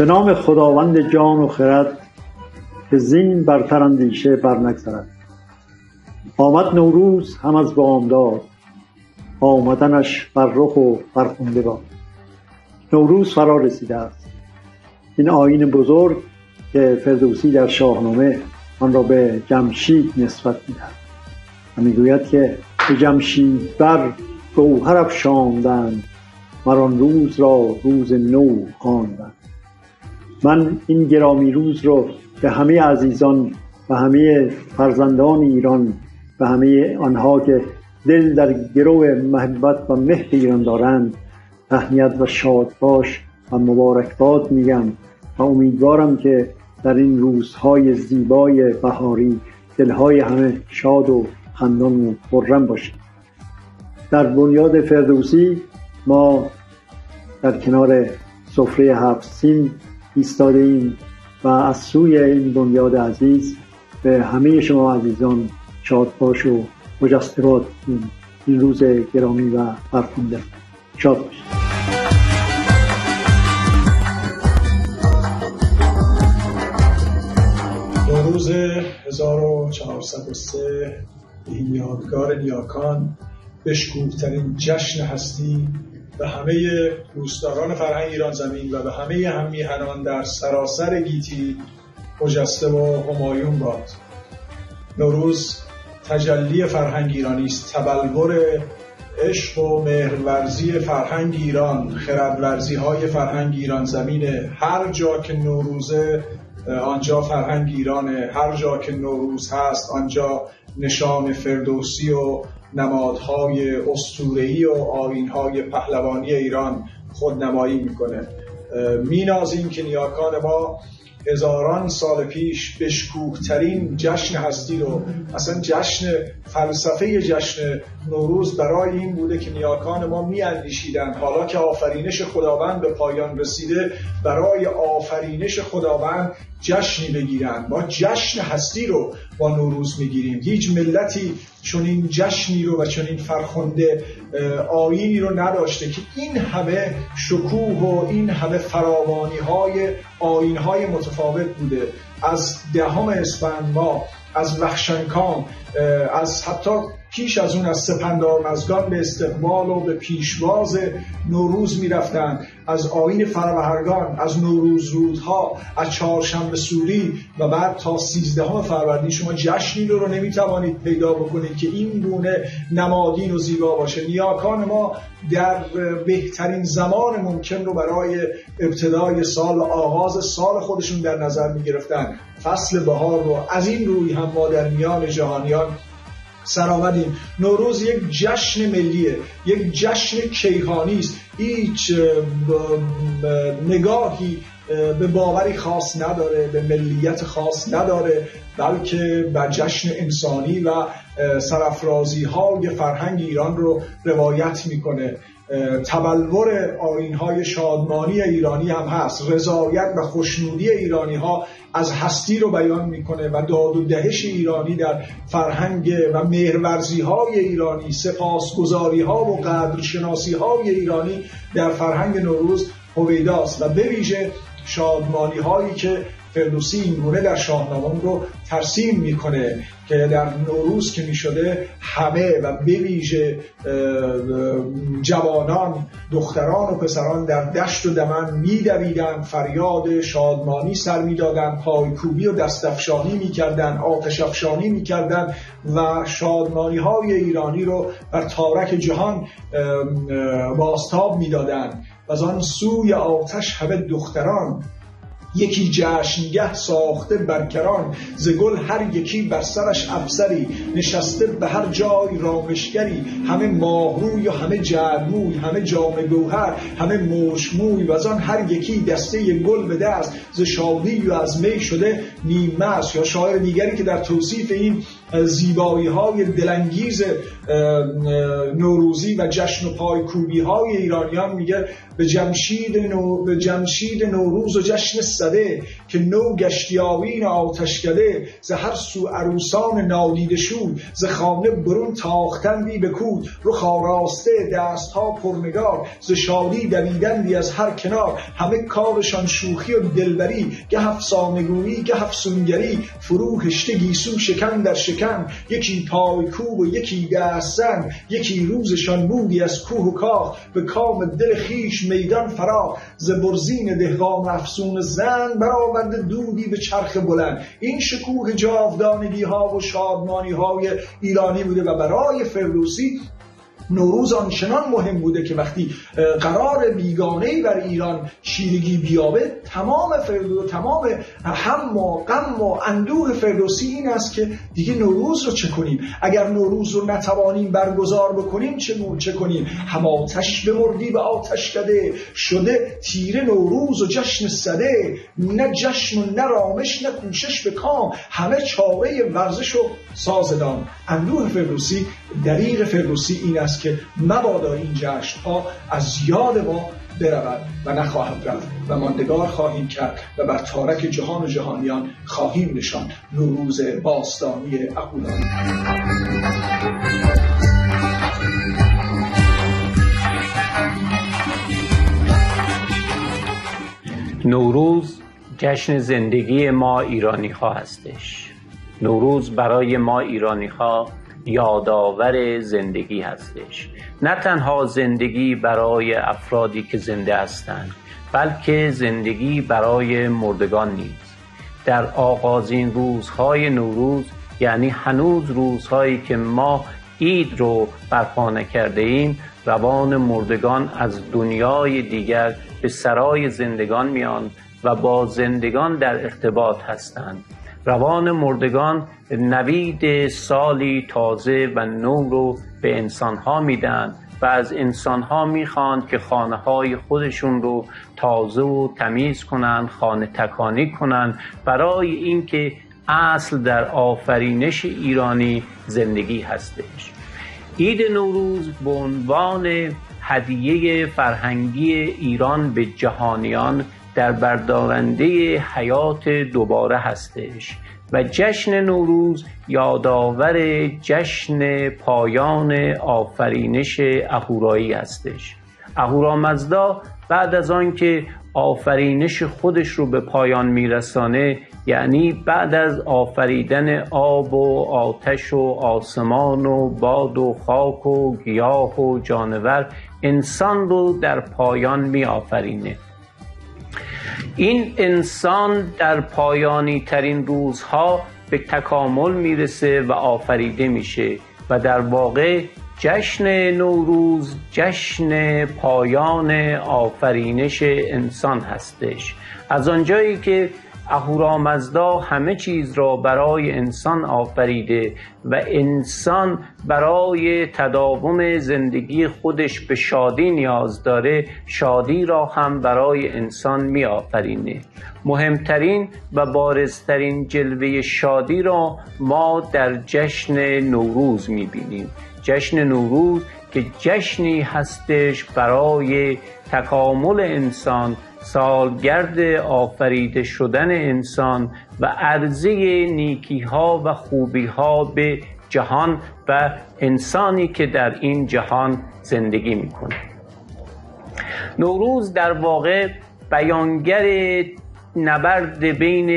به نام خداوند جان و خرد که زین برتر اندیشه بر نگذرد. آمد نوروز هم از بامداد آمدنش بر رخ و فرخنده باد. نوروز فرا رسیده است. این آین بزرگ که فردوسی در شاهنامه آن را به جمشید نسبت می‌دهد. و می‌گوید که به جمشید بر گوهر افشاندند مر آن روز را روز نو خواندند. من این گرامی روز رو به همه عزیزان و همه فرزندان ایران و همه آنها که دل در گرو محبت و مهر ایران دارند تهنیت و شادباش و مبارکباد میگم و امیدوارم که در این روزهای زیبای بهاری دلهای همه شاد و خندان و خرم باشید در بنیاد فردوسی ما در کنار سفره هفت سین ایستاده ایم و از سوی این بنیاد عزیز به همه شما عزیزان شادباش و مجسته باد این روز گرامی و فرخنده. شاد باشید نوروز 1403 این یادگار نیاکان بشکوهترین جشن هستی به همه دوستداران فرهنگ ایران زمین و به همه هم میهنان در سراسر گیتی خجسته و همایون باد. نوروز تجلی فرهنگ ایرانی است. تبلور عشق و مهرورزی فرهنگ ایران خردورزی های فرهنگ ایران زمینه هر جا که نوروزه آنجا فرهنگ ایرانه هر جا که نوروز هست آنجا نشان فردوسی و نمادهای استورهی و آینهای پهلوانی ایران خودنمایی می‌کنه. مینازیم که نیاکان ما هزاران سال پیش بشکوهترین جشن هستی رو اصلا جشن فلسفه جشن نوروز برای این بوده که نیاکان ما میاندیشیدند. حالا که آفرینش خداوند به پایان رسیده برای آفرینش خداوند جشنی بگیرند. ما جشن هستی رو با نوروز می‌گیریم. هیچ ملتی چون این جشنی رو و چون این فرخنده آینی رو نداشته که این همه شکوه و این همه فراوانی های آین های متفاوت بوده. از دهم اسفند ما از وخشنکام از حتی پیش از اون از سپندار مزگان به استقبال و به پیشواز نوروز می‌رفتند. از آین فروهرگان از نوروز رودها از چهارشنبه سوری و بعد تا سیزدهم فروردین شما جشنی رو, نمی‌توانید پیدا بکنید که این گونه نمادین و زیبا باشه. نیاکان ما در بهترین زمان ممکن رو برای ابتدای سال آغاز سال خودشون در نظر می‌گرفتن. فصل بهار رو از این روی هم ما در میان جهانیان سر نوروز یک جشن ملیه یک جشن کیهانی است. هیچ نگاهی به باوری خاص نداره به ملیت خاص نداره بلکه بر جشن انسانی و سرافرازی های فرهنگ ایران رو روایت می‌کنه. تبلور آین های شادمانی ایرانی هم هست. رضایت و خوشنودی ایرانی ها از هستی رو بیان می‌کنه و داد و دهش ایرانی در فرهنگ و مهرورزی های ایرانی سپاسگزاری ها و قدرشناسی های ایرانی در فرهنگ نوروز هویداست و به ویژه شادمانی هایی که فردوسی این گونه در شاهنامه رو ترسیم می‌کنه که در نوروز که می‌شده همه و بویژه جوانان دختران و پسران در دشت و دمن میدویدن فریاد شادمانی سر می‌دادن پایکوبی و دستفشانی می‌کردن آتش افشانی می‌کردن و شادمانی های ایرانی رو بر تارک جهان باستاب می‌دادن. و از آن سوی آتش همه دختران یکی جشنگه ساخته برکران ز گل هر یکی بر سرش افسری نشسته به هر جای رامشگری همه ماهروی و همه جرموی همه جام گوهر همه مشموی و از آن هر یکی دسته گل به دست ز شادی و از می شده نیمه یا شاعر دیگری که در توصیف این زیبایی های دلانگیز نوروزی و جشن و پایکوبی های ایرانیان میگه به جمشید, نو... به جمشید نوروز و جشن صده که نو گشتیاوین آتشکده ز هر سو عروسان نادیده شود ز خانه برون تاختندی بکود رخ آراسته دستها پرنگار ز شادی دویدندی از هر کنار همه کارشان شوخی و دلبری گه افسانگویی گه افسونگری فرو هشته گیسو شکن در شکن یکی پای کوب و یکی دستن یکی روزشان بودی از کوه و کاخ به کام دل خیش میدان فرا. ز برزین دهقان افسون زن برآورده دودی به چرخ بلند. این شکوه جاودانگی ها و شادمانی های ایرانی بوده و برای فردوسی نوروز آنچنان مهم بوده که وقتی قرار بیگانه بر ایران چیرگی بیابه تمام فردو تمام هم و غم و اندوه فردوسی این است که دیگه نوروز رو چه کنیم؟ اگر نوروز رو نتوانیم برگزار بکنیم چه چه کنیم؟ هم آتش بمردی به آتش کده شده تیره نوروز و جشن سده نه جشن و نه رامش نه کوشش به کام. همه چاره ورزش و سازدان. اندوه فردوسی دریغ فردوسی این است که مبادا این جشن ها از یاد ما برود و نخواهد رفت و ماندگار خواهیم کرد و بر تارک جهان و جهانیان خواهیم نشان. نوروز باستانی اهولانی نوروز جشن زندگی ما ایرانی ها هستش. نوروز برای ما ایرانی ها یادآور زندگی هستش. نه تنها زندگی برای افرادی که زنده هستند بلکه زندگی برای مردگان نیز. در آغازین روزهای نوروز یعنی هنوز روزهایی که ما عید رو برپا نکرده ایم روان مردگان از دنیای دیگر به سرای زندگان میان و با زندگان در ارتباط هستند. روان مردگان نوید سالی تازه و نو رو به انسانها میدن و از انسانها می‌خواند که خانه های خودشون رو تازه و تمیز کنند خانه تکانی کنند برای اینکه اصل در آفرینش ایرانی زندگی هستش. عید نوروز به عنوان هدیه فرهنگی ایران به جهانیان در بردارنده حیات دوباره هستش و جشن نوروز یادآور جشن پایان آفرینش اهورایی هستش. اهورامزدا بعد از آنکه آفرینش خودش رو به پایان میرسانه یعنی بعد از آفریدن آب و آتش و آسمان و باد و خاک و گیاه و جانور انسان رو در پایان می آفرینه این انسان در پایانی ترین روزها به تکامل می‌رسه و آفریده میشه و در واقع جشن نوروز جشن پایان آفرینش انسان هستش. از آنجایی که اهورامزدا همه چیز را برای انسان آفریده و انسان برای تداوم زندگی خودش به شادی نیاز داره شادی را هم برای انسان می آفرینه مهمترین و بارزترین جلوه شادی را ما در جشن نوروز می بینیم جشن نوروز که جشنی هستش برای تکامل انسان سالگرد آفریده شدن انسان و عرضه نیکی ها و خوبی ها به جهان و انسانی که در این جهان زندگی می‌کنه. نوروز در واقع بیانگر نبرد بین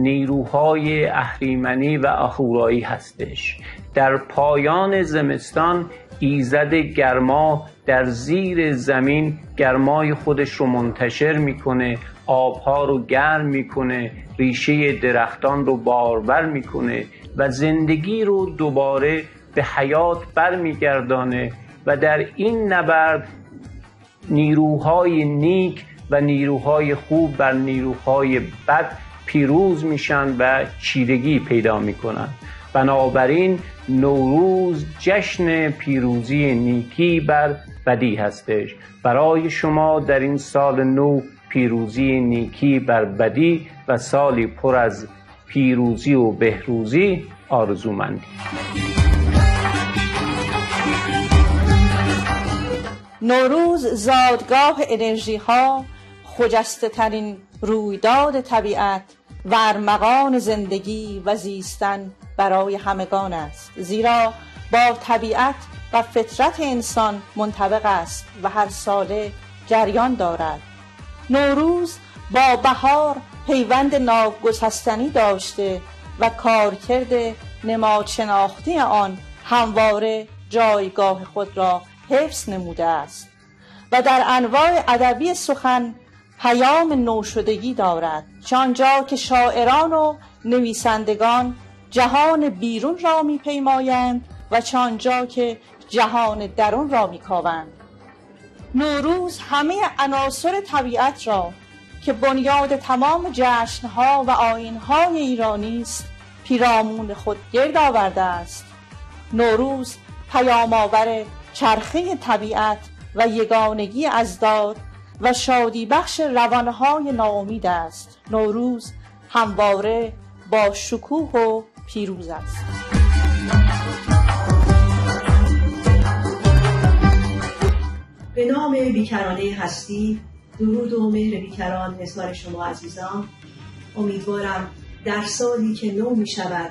نیروهای اهریمنی و اخورایی هستش. در پایان زمستان ایزد گرما در زیر زمین گرمای خودش رو منتشر می‌کنه آبها رو گرم می‌کنه ریشه درختان رو بارور می‌کنه و زندگی رو دوباره به حیات برمیگردانه و در این نبرد نیروهای نیک و نیروهای خوب بر نیروهای بد پیروز میشن و چیرگی پیدا می‌کنن. بنابراین نوروز جشن پیروزی نیکی بر بدی هستش. برای شما در این سال نو پیروزی نیکی بر بدی و سالی پر از پیروزی و بهروزی آرزومندی نوروز زادگاه انرژی ها خجسته ترین رویداد طبیعت و ارمغان زندگی و زیستن برای همگان است. زیرا با طبیعت و فطرت انسان منطبق است و هر ساله جریان دارد. نوروز با بهار پیوند ناگسستنی داشته و کارکرد نمادشناختی آن همواره جایگاه خود را حفظ نموده است و در انواع ادبی سخن پیام نوشدگی دارد. چانجا که شاعران و نویسندگان جهان بیرون را میپیمایند و چانجا که جهان درون را میکاوند. نوروز همه عناصر طبیعت را که بنیاد تمام جشنها و آینهای ایرانی است پیرامون خود گرد آورده است. نوروز پیام آور چرخه طبیعت و یگانگی ازداد و شادی بخش روانهای ناامید است. نوروز همواره با شکوه و پیروز است به نام بیکرانه هستی درود و مهر بیکران نثار شما عزیزان. امیدوارم در سالی که نو می شود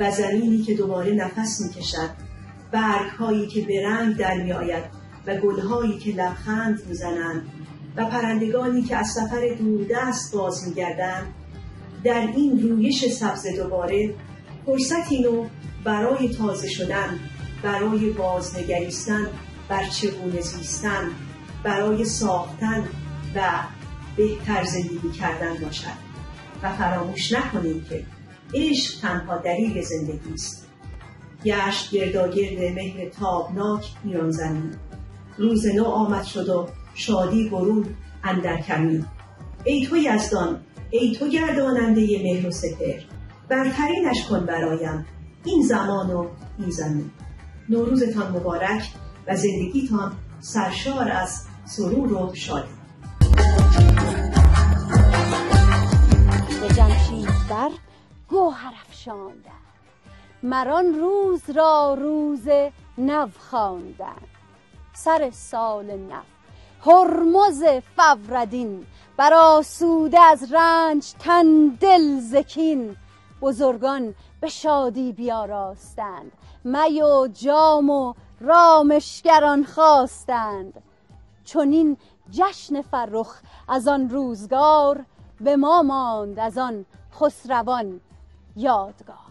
و زمینی که دوباره نفس می کشد برگ هایی که به رنگ در می آید و گل هایی که لبخند می زنند و پرندگانی که از سفر دوردست باز می گردند در این رویش سبز دوباره فرصتی نو برای تازه شدن برای بازنگریستن بر چگونه زیستن برای ساختن و بهتر زندگی کردن باشد. و فراموش نکنیم که عشق تنها دلیل زندگی است. گشت گرداگرد مهر تابناک ایران زمین. روز نو آمد شد و شادی برون اندر کمی ای تو یزدان ای تو گرداننده مهر و سپر برترینش کن برایم. این زمان و این زمین. نوروزتان مبارک و زندگیتان سرشار از سرور و شادی. به جمشید بر گوهر مران روز را روز نو خواندن. سر سال نو. هرمز فوردین بر آسوده از رنج تن دل زکین. بزرگان به شادی بیاراستند. می و جام و رامشگران خواستند. چنین جشن فرخ از آن روزگار به ما ماند از آن خسروان یادگار.